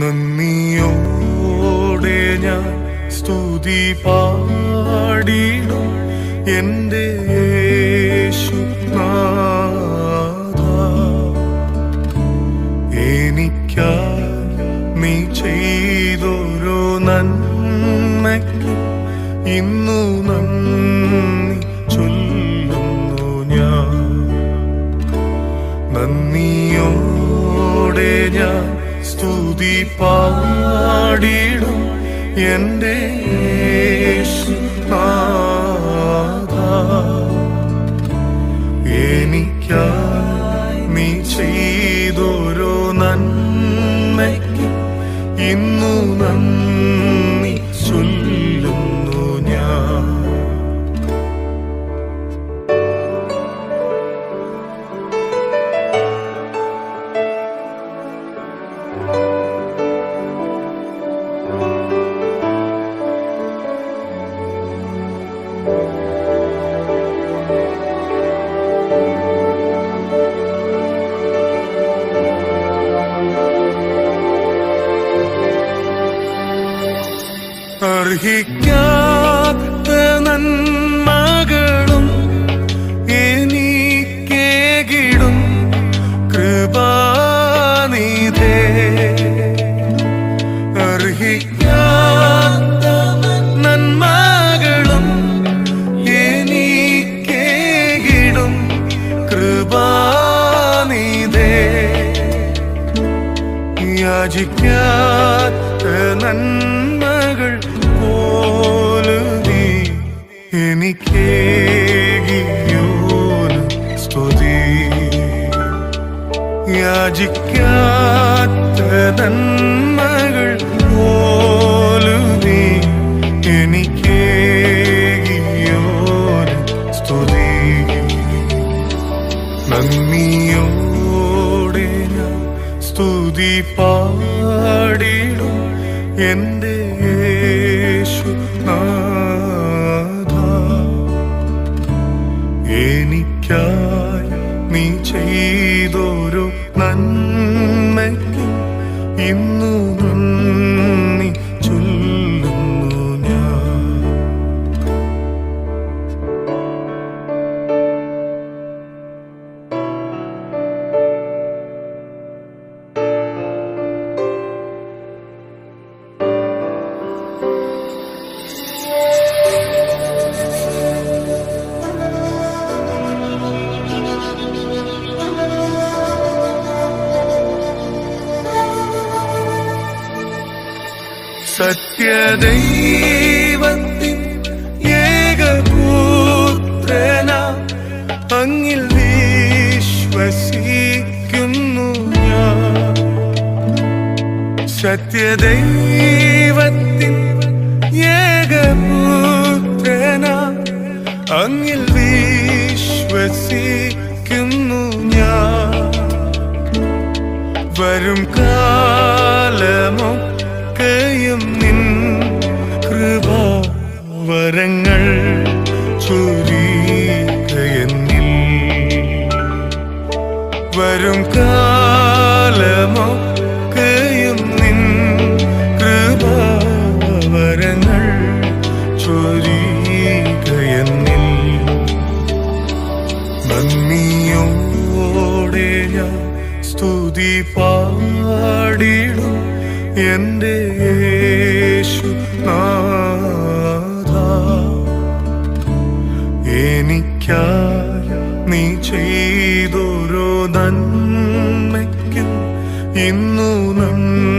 നന്ദിയോടെ ഞാൻ സ്തുതി യേശുനാഥ. എനിക്കായി നീ ചെയ്തൊരു നന്മയ്ക്ക് ഇന്നു നന്ദി ചൊല്ലുന്നു ഞാൻ. നന്ദിയോടെ ഞാൻ സ്തുതി പാടിടും യേശുനാഥ എനിക്കായി നീ ചെയ്തൊരു നന്മയ്ക്ക് ഇന്നു അർഹിക്കാത്ത നന്മകളും എനിക്കേകിടും. കൃപാനിധേ അർഹിക്കാത്ത നന്മകളും എനിക്കേകിടും. കൃപാനിധേ യാചിക്കാത്ത നന്മകൾ എനിക്കേകിയോന് സ്തുതി. പാടിടും യേശുനാഥ എനിക്കായി നീ ചെയ്തൊരു നന്മയ്ക്ക് ഇന്നു സത്യദൈവത്തിൻ ഏകപുത്രന അങ്ങിൽ വിശ്വസിക്കുന്നു ഞാൻ. സത്യദൈവത്തിൻ ഏകപുത്രന അങ്ങിൽ വിശ്വസിക്കുന്നു ഞാൻ. വരും കാലമൊക്കെയും വരും കാലമോ കാലമൊക്കെയും നിൻ കൃപാവരങ്ങൾ ചൊരികയെന്നിൽ നന്ദിയോടെ ഞാൻ സ്തുതി പാടിടും എന്റെ യേശുനാഥ നന്മയ്ക്കും ഇന്നു നന്ദി